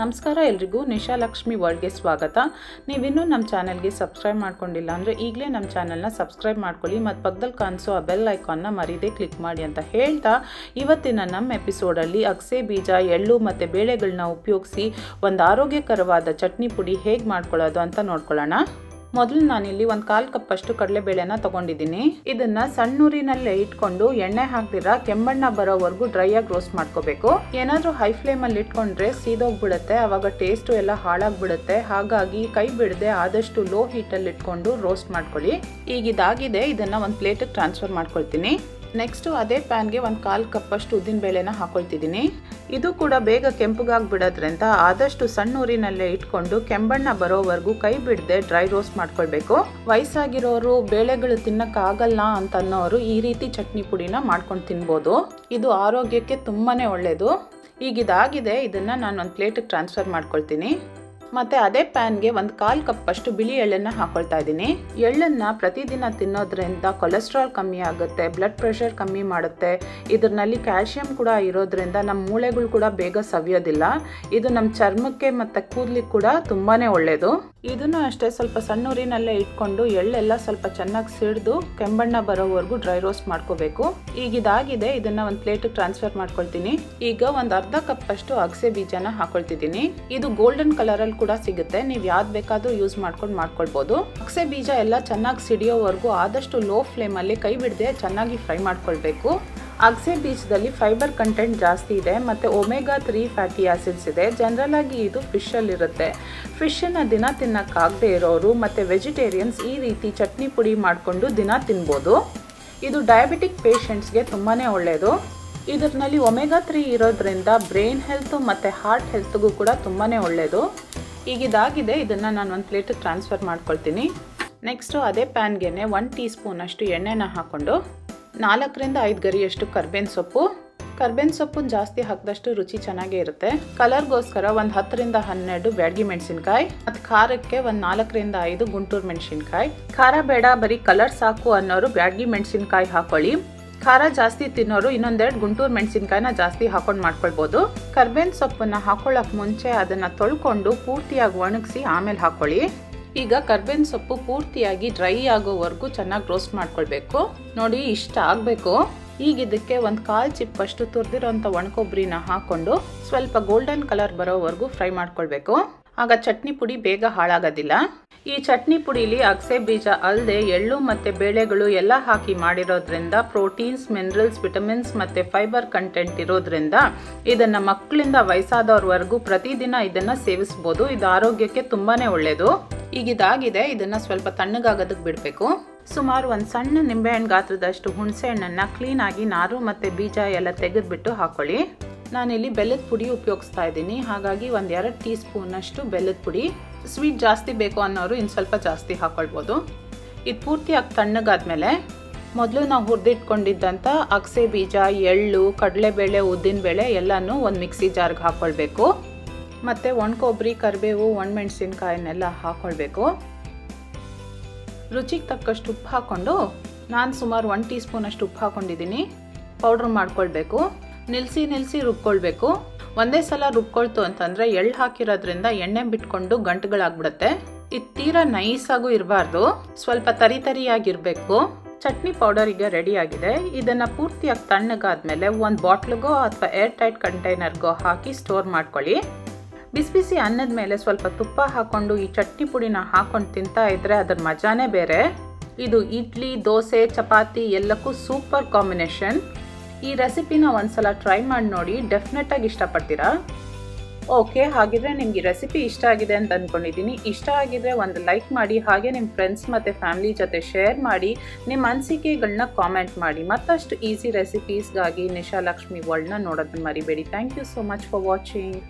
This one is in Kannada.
ನಮಸ್ಕಾರ ಎಲ್ರಿಗೂ ನಿಶಾ ಲಕ್ಷ್ಮಿ ವರ್ಲ್ಡ್ಗೆ ಸ್ವಾಗತ. ನೀವಿನ್ನೂ ನಮ್ಮ ಚಾನಲ್ಗೆ ಸಬ್ಸ್ಕ್ರೈಬ್ ಮಾಡ್ಕೊಂಡಿಲ್ಲ ಅಂದರೆ ಈಗಲೇ ನಮ್ಮ ಚಾನಲ್ನ ಸಬ್ಸ್ಕ್ರೈಬ್ ಮಾಡ್ಕೊಳ್ಳಿ, ಮತ್ತು ಪಕ್ಕದಲ್ಲಿ ಕಾಣಿಸೋ ಆ ಬೆಲ್ ಐಕಾನ್ನ ಮರೀದೆ ಕ್ಲಿಕ್ ಮಾಡಿ ಅಂತ ಹೇಳ್ತಾ ಇವತ್ತಿನ ನಮ್ಮ ಎಪಿಸೋಡಲ್ಲಿ ಅಗಸೆ ಬೀಜ, ಎಳ್ಳು ಮತ್ತು ಬೇಳೆಗಳನ್ನ ಉಪಯೋಗಿಸಿ ಒಂದು ಆರೋಗ್ಯಕರವಾದ ಚಟ್ನಿ ಪುಡಿ ಹೇಗೆ ಮಾಡ್ಕೊಳ್ಳೋದು ಅಂತ ನೋಡ್ಕೊಳ್ಳೋಣ. ಮೊದಲು ನಾನಿಲ್ಲಿ ಒಂದು ಕಾಲು ಕಪ್ಪಷ್ಟು ಕಡಲೆಬೇಳೆನ ತಗೊಂಡಿದ್ದೀನಿ. ಇದನ್ನ ಸಣ್ಣೂರಿನಲ್ಲೇ ಇಟ್ಕೊಂಡು ಎಣ್ಣೆ ಹಾಕ್ದಿರ ಕೆಂಬಣ್ಣ ಬರೋವರೆಗೂ ಡ್ರೈ ಆಗಿ ರೋಸ್ಟ್ ಮಾಡ್ಕೋಬೇಕು. ಏನಾದರೂ ಹೈ ಫ್ಲೇಮ್ ಅಲ್ಲಿ ಇಟ್ಕೊಂಡ್ರೆ ಸೀದೋಗ್ಬಿಡುತ್ತೆ, ಅವಾಗ ಟೇಸ್ಟು ಎಲ್ಲ ಹಾಳಾಗ್ಬಿಡುತ್ತೆ. ಹಾಗಾಗಿ ಕೈ ಬಿಡದೆ ಆದಷ್ಟು ಲೋ ಹೀಟಲ್ಲಿ ಇಟ್ಕೊಂಡು ರೋಸ್ಟ್ ಮಾಡ್ಕೊಳ್ಳಿ. ಈಗ ಇದಾಗಿದೆ ಇದನ್ನ ಒಂದು ಪ್ಲೇಟಿಗೆ ಟ್ರಾನ್ಸ್ಫರ್ ಮಾಡ್ಕೊಳ್ತೀನಿ. ನೆಕ್ಸ್ಟು ಅದೇ ಪ್ಯಾನ್ಗೆ ಒಂದು ಕಾಲು ಕಪ್ಪಷ್ಟು ಉದ್ದಿನ ಬೇಳೆನ ಹಾಕೊಳ್ತಿದ್ದೀನಿ. ಇದು ಕೂಡ ಬೇಗ ಕೆಂಪುಗಾಗ್ಬಿಡೋದ್ರಿಂದ ಆದಷ್ಟು ಸಣ್ಣ ಊರಿನಲ್ಲೇ ಇಟ್ಕೊಂಡು ಕೆಂಬಣ್ಣ ಬರೋವರೆಗೂ ಕೈ ಬಿಡದೆ ಡ್ರೈ ರೋಸ್ಟ್ ಮಾಡ್ಕೊಳ್ಬೇಕು. ವಯಸ್ಸಾಗಿರೋರು ಬೇಳೆಗಳು ತಿನ್ನಕ್ಕಾಗಲ್ಲ ಅಂತ ಅನ್ನೋರು ಈ ರೀತಿ ಚಟ್ನಿ ಪುಡಿನ ಮಾಡ್ಕೊಂಡು ತಿನ್ಬೋದು. ಇದು ಆರೋಗ್ಯಕ್ಕೆ ತುಂಬಾ ಒಳ್ಳೆಯದು ಈಗ ಇದಾಗಿದೆ ಇದನ್ನು ನಾನು ಒಂದು ಪ್ಲೇಟಿಗೆ ಟ್ರಾನ್ಸ್ಫರ್ ಮಾಡ್ಕೊಳ್ತೀನಿ. ಮತ್ತು ಅದೇ ಪ್ಯಾನ್ಗೆ ಒಂದು ಕಾಲು ಕಪ್ಪಷ್ಟು ಬಿಳಿ ಎಳ್ಳನ್ನು ಹಾಕೊಳ್ತಾ ಇದ್ದೀನಿ. ಎಳ್ಳನ್ನು ಪ್ರತಿದಿನ ತಿನ್ನೋದ್ರಿಂದ ಕೊಲೆಸ್ಟ್ರಾಲ್ ಕಮ್ಮಿ ಆಗುತ್ತೆ ಬ್ಲಡ್ ಪ್ರೆಷರ್ ಕಮ್ಮಿ ಮಾಡುತ್ತೆ. ಇದರಲ್ಲಿ ಕ್ಯಾಲ್ಶಿಯಂ ಕೂಡ ಇರೋದ್ರಿಂದ ನಮ್ಮ ಮೂಳೆಗಳು ಕೂಡ ಬೇಗ ಸವಿಯೋದಿಲ್ಲ. ಇದು ನಮ್ಮ ಚರ್ಮಕ್ಕೆ ಮತ್ತು ಕೂದಲಿಗೆ ಕೂಡ ತುಂಬಾ ಒಳ್ಳೆಯದು ಇದನ್ನು ಅಷ್ಟೇ ಸ್ವಲ್ಪ ಸಣ್ಣ ಉರಿನಲ್ಲೇ ಇಟ್ಕೊಂಡು ಎಳ್ಳೆಲ್ಲ ಸ್ವಲ್ಪ ಚೆನ್ನಾಗಿ ಸಿಡಿದು ಕೆಂಬಣ್ಣ ಬರೋವರೆಗೂ ಡ್ರೈ ರೋಸ್ಟ್ ಮಾಡ್ಕೋಬೇಕು. ಈಗ ಇದಾಗಿದೆ, ಇದನ್ನ ಒಂದು ಪ್ಲೇಟಿಗೆ ಟ್ರಾನ್ಸ್ಫರ್ ಮಾಡ್ಕೊಳ್ತೀನಿ. ಈಗ ಒಂದು ಅರ್ಧ ಕಪ್ ಅಷ್ಟು ಅಗಸೆ ಬೀಜನ ಹಾಕೊಳ್ತಿದ್ದೀನಿ. ಇದು ಗೋಲ್ಡನ್ ಕಲರ್ ಅಲ್ಲಿ ಕೂಡ ಸಿಗುತ್ತೆ, ನೀವು ಯಾವ್ದು ಬೇಕಾದ್ರೂ ಯೂಸ್ ಮಾಡ್ಕೊಂಡು ಮಾಡ್ಕೊಳ್ಬಹುದು ಅಗಸೆ ಬೀಜ ಎಲ್ಲ ಚೆನ್ನಾಗಿ ಸಿಡಿಯೋವರೆಗೂ ಆದಷ್ಟು ಲೋ ಫ್ಲೇಮ್ ಅಲ್ಲಿ ಕೈ ಬಿಡದೆ ಚೆನ್ನಾಗಿ ಫ್ರೈ ಮಾಡ್ಕೊಳ್ಬೇಕು. ಅಗಸೆ ಬೀಜದಲ್ಲಿ ಫೈಬರ್ ಕಂಟೆಂಟ್ ಜಾಸ್ತಿ ಇದೆ ಮತ್ತು ಒಮೆಗಾ ತ್ರೀ ಫ್ಯಾಟಿ ಆಸಿಡ್ಸ್ ಇದೆ. ಜನರಲ್ ಆಗಿ ಇದು ಫಿಶಲ್ಲಿರುತ್ತೆ ಫಿಶನ್ನು ದಿನ ತಿನ್ನೋಕ್ಕಾಗದೇ ಇರೋರು ಮತ್ತು ವೆಜಿಟೇರಿಯನ್ಸ್ ಈ ರೀತಿ ಚಟ್ನಿ ಪುಡಿ ಮಾಡಿಕೊಂಡು ದಿನ ತಿನ್ಬೋದು. ಇದು ಡಯಾಬಿಟಿಕ್ ಪೇಷಂಟ್ಸ್ಗೆ ತುಂಬಾ ಒಳ್ಳೆಯದು ಇದರಲ್ಲಿ ಒಮೆಗಾ ತ್ರೀ ಇರೋದ್ರಿಂದ ಬ್ರೈನ್ ಹೆಲ್ತು ಮತ್ತು ಹಾರ್ಟ್ ಹೆಲ್ತ್ಗೂ ಕೂಡ ತುಂಬಾ ಒಳ್ಳೆಯದು ಈಗ ಇದಾಗಿದೆ ಇದನ್ನು ನಾನು ಒಂದು ಪ್ಲೇಟಿಗೆ ಟ್ರಾನ್ಸ್ಫರ್ ಮಾಡ್ಕೊಳ್ತೀನಿ. ನೆಕ್ಸ್ಟು ಅದೇ ಪ್ಯಾನ್ಗೆ ಒನ್ ಟೀ ಸ್ಪೂನಷ್ಟು ಎಣ್ಣೆನ ಹಾಕ್ಕೊಂಡು ನಾಲ್ಕರಿಂದ ಐದು ಗರಿಯಷ್ಟು ಕರ್ಬೇವಿನ ಸೊಪ್ಪು. ಕರ್ಬೇವಿನ ಸೊಪ್ಪು ಜಾಸ್ತಿ ಹಾಕಿದಷ್ಟು ರುಚಿ ಚೆನ್ನಾಗೇ ಇರುತ್ತೆ. ಕಲರ್ಗೋಸ್ಕರ ಒಂದು ಹತ್ತರಿಂದ ಹನ್ನೆರಡು ಬ್ಯಾಡಗಿ ಮೆಣಸಿನ್ಕಾಯಿ ಮತ್ತು ಖಾರಕ್ಕೆ ಒಂದು ನಾಲ್ಕರಿಂದ ಐದು ಗುಂಟೂರು ಮೆಣಸಿನ್ಕಾಯಿ. ಖಾರ ಬೇಡ, ಬರೀ ಕಲರ್ ಸಾಕು ಅನ್ನೋರು ಬ್ಯಾಡಗಿ ಮೆಣಸಿನ್ಕಾಯಿ ಹಾಕೊಳ್ಳಿ. ಖಾರ ಜಾಸ್ತಿ ತಿನ್ನೋರು ಇನ್ನೊಂದೆರಡು ಗುಂಟೂರು ಮೆಣಸಿನ್ಕಾಯಿನ ಜಾಸ್ತಿ ಹಾಕೊಂಡು ಮಾಡ್ಕೊಳ್ಬೋದು. ಕರ್ಬೇವಿನ ಸೊಪ್ಪನ್ನ ಹಾಕೊಳ್ಳೋಕೆ ಮುಂಚೆ ಅದನ್ನು ತೊಳ್ಕೊಂಡು ಪೂರ್ತಿಯಾಗಿ ಒಣಗಿಸಿ ಆಮೇಲೆ ಹಾಕೊಳ್ಳಿ. ಈಗ ಕರ್ಬೇವಿನ ಸೊಪ್ಪು ಪೂರ್ತಿಯಾಗಿ ಡ್ರೈ ಆಗೋವರೆಗೂ ಚೆನ್ನಾಗಿ ರೋಸ್ಟ್ ಮಾಡ್ಕೊಳ್ಬೇಕು. ನೋಡಿ, ಇಷ್ಟ ಆಗಬೇಕು. ಈಗ ಇದಕ್ಕೆ ಒಂದು ಕಾಲು ಚಿಪ್ಪಷ್ಟು ತುರಿದಿರೋಂಥ ಒಣಕೊಬ್ಬರಿನ ಹಾಕ್ಕೊಂಡು ಸ್ವಲ್ಪ ಗೋಲ್ಡನ್ ಕಲರ್ ಬರೋವರೆಗೂ ಫ್ರೈ ಮಾಡ್ಕೊಳ್ಬೇಕು. ಆಗ ಚಟ್ನಿ ಪುಡಿ ಬೇಗ ಹಾಳಾಗೋದಿಲ್ಲ. ಈ ಚಟ್ನಿ ಪುಡಿಲಿ ಅಗಸೆ ಬೀಜ ಅಲ್ಲದೆ ಎಳ್ಳು ಮತ್ತು ಬೇಳೆಗಳು ಎಲ್ಲ ಹಾಕಿ ಮಾಡಿರೋದ್ರಿಂದ ಪ್ರೋಟೀನ್ಸ್ ಮಿನರಲ್ಸ್ ವಿಟಮಿನ್ಸ್ ಮತ್ತು ಫೈಬರ್ ಕಂಟೆಂಟ್ ಇರೋದ್ರಿಂದ ಇದನ್ನು ಮಕ್ಕಳಿಂದ ವಯಸ್ಸಾದವ್ರವರೆಗೂ ಪ್ರತಿದಿನ ಇದನ್ನು ಸೇವಿಸ್ಬೋದು. ಇದು ಆರೋಗ್ಯಕ್ಕೆ ತುಂಬಾ ಒಳ್ಳೆಯದು ಈಗ ಇದಾಗಿದೆ, ಇದನ್ನು ಸ್ವಲ್ಪ ತಣ್ಣಗಾಗೋದಕ್ಕೆ ಬಿಡಬೇಕು. ಸುಮಾರು ಒಂದು ಸಣ್ಣ ನಿಂಬೆಹಣ್ಣು ಗಾತ್ರದಷ್ಟು ಹುಣಸೆ ಹಣ್ಣನ್ನು ಕ್ಲೀನಾಗಿ ನಾರು ಮತ್ತು ಬೀಜ ಎಲ್ಲ ತೆಗೆದುಬಿಟ್ಟು ಹಾಕೊಳ್ಳಿ. ನಾನಿಲ್ಲಿ ಬೆಲ್ಲದ ಪುಡಿ ಉಪಯೋಗಿಸ್ತಾ ಇದ್ದೀನಿ. ಹಾಗಾಗಿ ಒಂದು ಎರಡು ಟೀ ಸ್ಪೂನಷ್ಟು ಬೆಲ್ಲದ ಪುಡಿ. ಸ್ವೀಟ್ ಜಾಸ್ತಿ ಬೇಕು ಅನ್ನೋರು ಇನ್ನು ಸ್ವಲ್ಪ ಜಾಸ್ತಿ ಹಾಕೊಳ್ಬೋದು. ಇದು ಪೂರ್ತಿಯಾಗಿ ತಣ್ಣಗಾದ್ಮೇಲೆ ಮೊದಲು ನಾವು ಹುರಿದಿಟ್ಕೊಂಡಿದ್ದಂಥ ಅಗಸೆ ಬೀಜ, ಎಳ್ಳು, ಕಡಲೆಬೇಳೆ, ಉದ್ದಿನಬೇಳೆ ಎಲ್ಲನೂ ಒಂದು ಮಿಕ್ಸಿ ಜಾರ್ಗೆ ಹಾಕ್ಕೊಳ್ಬೇಕು ಮತ್ತು ಒಣಕೊಬ್ಬರಿ ಕರಿಬೇವು ಒಣಮೆಣಸಿನ್ಕಾಯನ್ನೆಲ್ಲ ಹಾಕ್ಕೊಳ್ಬೇಕು ರುಚಿಗೆ ತಕ್ಕಷ್ಟು ಉಪ್ಪು ಹಾಕ್ಕೊಂಡು ನಾನು ಸುಮಾರು ಒನ್ ಟೀ ಸ್ಪೂನಷ್ಟು ಉಪ್ಪು ಹಾಕ್ಕೊಂಡಿದ್ದೀನಿ ಪೌಡ್ರ್ ಮಾಡ್ಕೊಳ್ಬೇಕು. ನಿಲ್ಲಿಸಿ ನಿಲ್ಲಿಸಿ ರುಬ್ಕೊಳ್ಬೇಕು. ಒಂದೇ ಸಲ ರುಬ್ಕೊಳ್ತು ಅಂತಂದರೆ ಎಳ್ಳು ಹಾಕಿರೋದ್ರಿಂದ ಎಣ್ಣೆ ಬಿಟ್ಕೊಂಡು ಗಂಟುಗಳಾಗ್ಬಿಡುತ್ತೆ. ಇದು ತೀರಾ ನೈಸಾಗೂ ಇರಬಾರ್ದು. ಸ್ವಲ್ಪ ತರಿ ತರಿಯಾಗಿರಬೇಕು. ಚಟ್ನಿ ಪೌಡರ್ ಈಗ ರೆಡಿ ಆಗಿದೆ. ಇದನ್ನು ಪೂರ್ತಿಯಾಗಿ ತಣ್ಣಗಾದ್ಮೇಲೆ ಒಂದು ಬಾಟ್ಲಿಗೋ ಅಥವಾ ಏರ್ ಟೈಟ್ ಕಂಟೈನರ್ಗೋ ಹಾಕಿ ಸ್ಟೋರ್ ಮಾಡ್ಕೊಳ್ಳಿ. ಬಿಸಿ ಬಿಸಿ ಅನ್ನದ ಮೇಲೆ ಸ್ವಲ್ಪ ತುಪ್ಪ ಹಾಕೊಂಡು ಈ ಚಟ್ನಿ ಪುಡಿನ ಹಾಕೊಂಡು ತಿಂತಾ ಇದ್ರೆ ಅದ್ರ ಮಜಾನೇ ಬೇರೆ. ಇದು ಇಡ್ಲಿ, ದೋಸೆ, ಚಪಾತಿ ಎಲ್ಲಕ್ಕೂ ಸೂಪರ್ ಕಾಂಬಿನೇಷನ್. ಈ ರೆಸಿಪಿನ ಒಂದ್ಸಲ ಟ್ರೈ ಮಾಡಿ ನೋಡಿ ಡೆಫಿನೆಟಾಗಿ ಇಷ್ಟಪಡ್ತೀರಾ? ಓಕೆ, ಹಾಗಿದ್ರೆ ನಿಮ್ಗೆ ಈ ರೆಸಿಪಿ ಇಷ್ಟ ಆಗಿದೆ ಅಂತ ಅಂದ್ಕೊಂಡಿದ್ದೀನಿ ಇಷ್ಟ ಆಗಿದ್ರೆ ಒಂದು ಲೈಕ್ ಮಾಡಿ, ಹಾಗೆ ನಿಮ್ಮ ಫ್ರೆಂಡ್ಸ್ ಮತ್ತು ಫ್ಯಾಮಿಲಿ ಜೊತೆ ಶೇರ್ ಮಾಡಿ ನಿಮ್ಮ ಅನಿಸಿಕೆಗಳನ್ನ ಕಾಮೆಂಟ್ ಮಾಡಿ. ಮತ್ತಷ್ಟು ಈಸಿ ರೆಸಿಪೀಸ್ಗಾಗಿ ನಿಶಾಲಕ್ಷ್ಮಿ ವರ್ಲ್ಡ್ನ ನೋಡೋದನ್ನ ಮರಿಬೇಡಿ. Thank you so much for watching.